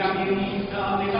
camionista de